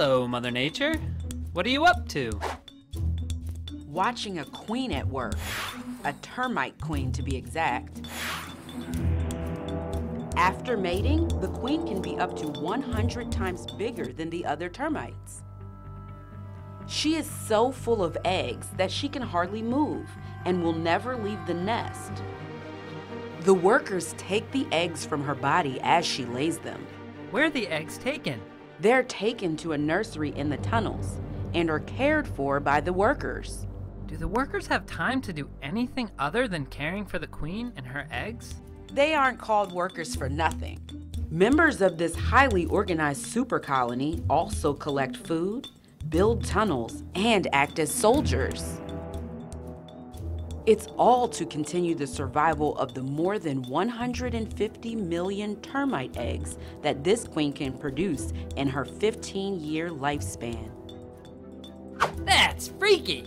Hello, Mother Nature. What are you up to? Watching a queen at work, a termite queen to be exact. After mating, the queen can be up to 100 times bigger than the other termites. She is so full of eggs that she can hardly move and will never leave the nest. The workers take the eggs from her body as she lays them. Where are the eggs taken? They're taken to a nursery in the tunnels and are cared for by the workers. Do the workers have time to do anything other than caring for the queen and her eggs? They aren't called workers for nothing. Members of this highly organized super colony also collect food, build tunnels, and act as soldiers. It's all to continue the survival of the more than 150 million termite eggs that this queen can produce in her 15 year lifespan. That's freaky!